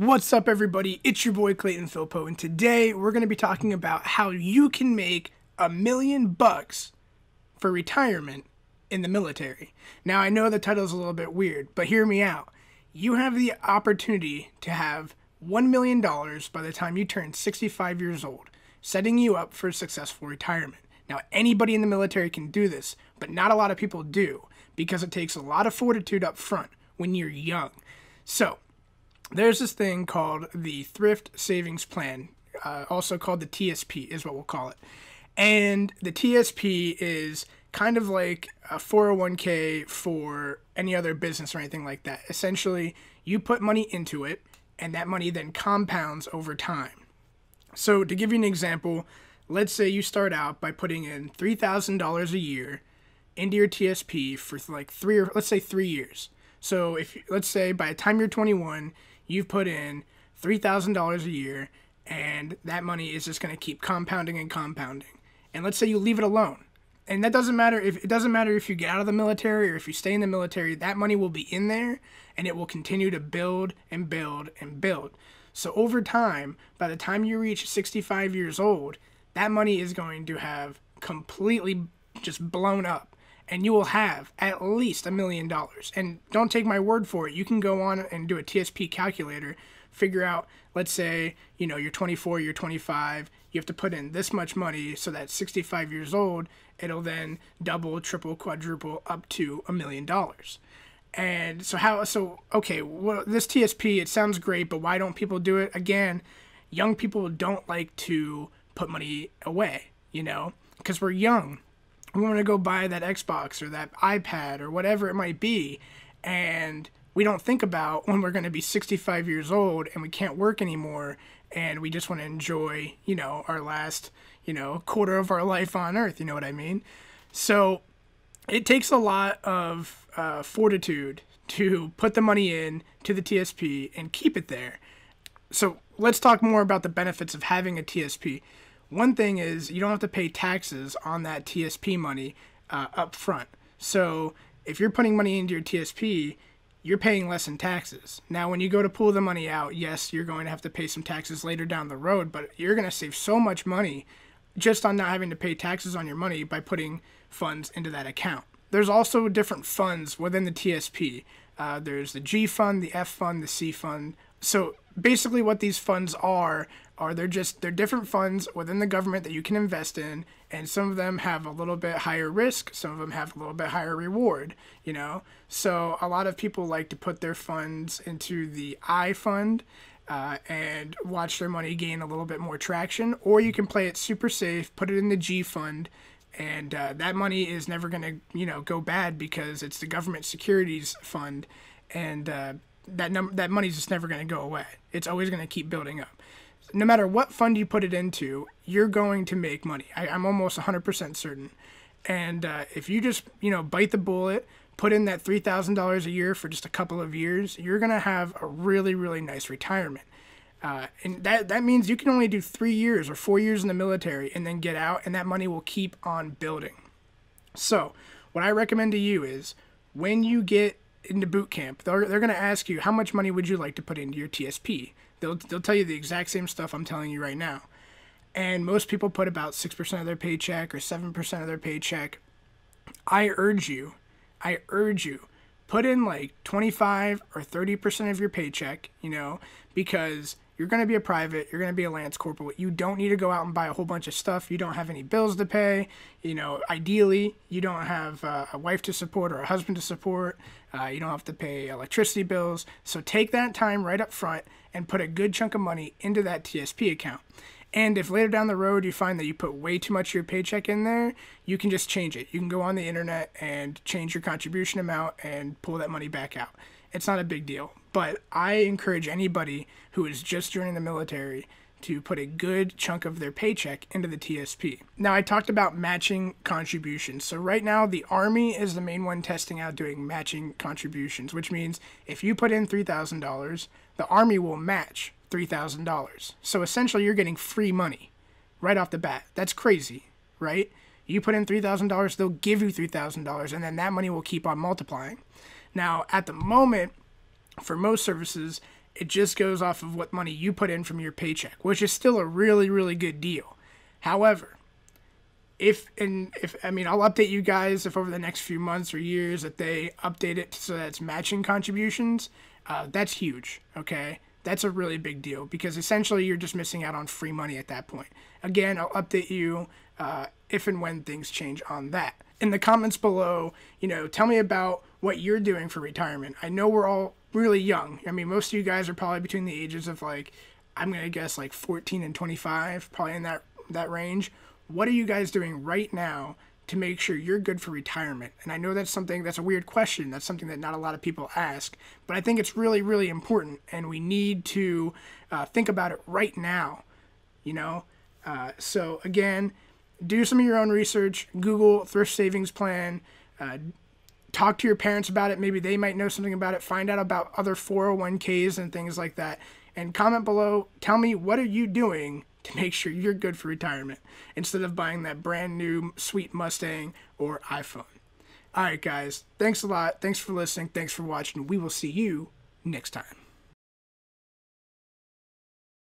What's up, everybody? It's your boy Clayton Filpo, and today we're going to be talking about how you can make a million bucks for retirement in the military. Now, I know the title is a little bit weird, but hear me out. You have the opportunity to have $1 million by the time you turn 65 years old, setting you up for a successful retirement. Now, anybody in the military can do this, but not a lot of people do because it takes a lot of fortitude up front when you're young. So, there's this thing called the Thrift Savings Plan, uh, also called the TSP, is what we'll call it. And the TSP is kind of like a 401k for any other business or anything like that. Essentially, you put money into it, and that money then compounds over time. So, to give you an example, let's say you start out by putting in $3,000 a year into your TSP for like three or let's say three years. So, if let's say by the time you're 21, you've put in $3,000 a year, and that money is just going to keep compounding and compounding. And let's say you leave it alone. And that doesn't matter if it doesn't matter if you get out of the military or if you stay in the military, that money will be in there and it will continue to build and build and build. So over time, by the time you reach 65 years old, that money is going to have completely just blown up and you will have at least a million dollars. And don't take my word for it. You can go on and do a TSP calculator, figure out, let's say, you know, you're 24, you're 25, you have to put in this much money so that 65 years old, it'll then double, triple, quadruple up to a million dollars. And so how so okay, well this TSP it sounds great, but why don't people do it? Again, young people don't like to put money away, you know, because we're young we want to go buy that Xbox or that iPad or whatever it might be, and we don't think about when we're going to be 65 years old and we can't work anymore and we just want to enjoy, you know, our last, you know, quarter of our life on earth, you know what I mean? So it takes a lot of uh, fortitude to put the money in to the TSP and keep it there. So let's talk more about the benefits of having a TSP. One thing is you don't have to pay taxes on that TSP money uh, up front. So if you're putting money into your TSP, you're paying less in taxes. Now, when you go to pull the money out, yes, you're going to have to pay some taxes later down the road, but you're going to save so much money just on not having to pay taxes on your money by putting funds into that account. There's also different funds within the TSP. Uh, there's the G fund, the F fund, the C fund. So basically, what these funds are are they're just they're different funds within the government that you can invest in, and some of them have a little bit higher risk, some of them have a little bit higher reward. You know, so a lot of people like to put their funds into the I fund. Uh, and watch their money gain a little bit more traction, or you can play it super safe, put it in the G fund, and uh, that money is never going to you know go bad because it's the government securities fund. And uh, that num- that money's just never going to go away. It's always going to keep building up. No matter what fund you put it into you're going to make money. I, am almost 100% certain. And uh, if you just you know bite the bullet put in that $3000 a year for just a couple of years you're going to have a really really nice retirement uh, and that, that means you can only do three years or four years in the military and then get out, and that money will keep on building. So, what I recommend to you is when you get into boot camp, they're, they're going to ask you, how much money would you like to put into your TSP? They'll, they'll tell you the exact same stuff I'm telling you right now. And most people put about 6% of their paycheck or 7% of their paycheck. I urge you, I urge you, put in like 25 or 30% of your paycheck, you know, because you're going to be a private, you're going to be a lance corporal. You don't need to go out and buy a whole bunch of stuff. You don't have any bills to pay. You know, ideally, you don't have uh, a wife to support or a husband to support. Uh, you don't have to pay electricity bills. So take that time right up front and put a good chunk of money into that TSP account. And if later down the road you find that you put way too much of your paycheck in there, you can just change it. You can go on the internet and change your contribution amount and pull that money back out. It's not a big deal. But I encourage anybody who is just joining the military to put a good chunk of their paycheck into the TSP. Now, I talked about matching contributions. So, right now, the Army is the main one testing out doing matching contributions, which means if you put in $3,000, the Army will match $3,000. So, essentially, you're getting free money right off the bat. That's crazy, right? You put in $3,000, they'll give you $3,000, and then that money will keep on multiplying. Now, at the moment, for most services, It just goes off of what money you put in from your paycheck, which is still a really, really good deal. However, if and if I mean I'll update you guys if over the next few months or years that they update it so that it's matching contributions. Uh, that's huge. Okay, that's a really big deal because essentially you're just missing out on free money at that point. Again, I'll update you uh, if and when things change on that. In the comments below, you know, tell me about what you're doing for retirement. I know we're all really young. I mean, most of you guys are probably between the ages of like, I'm gonna guess like 14 and 25, probably in that that range what are you guys doing right now to make sure you're good for retirement? And I know that's something that's a weird question. That's something that not a lot of people ask, but I think it's really, really important, and we need to uh, think about it right now. You know, uh, so again, do some of your own research. Google thrift savings plan. Uh, talk to your parents about it. Maybe they might know something about it. Find out about other 401ks and things like that. And comment below. Tell me what are you doing to make sure you're good for retirement instead of buying that brand new sweet Mustang or iPhone. All right, guys. Thanks a lot. Thanks for listening. Thanks for watching. We will see you next time.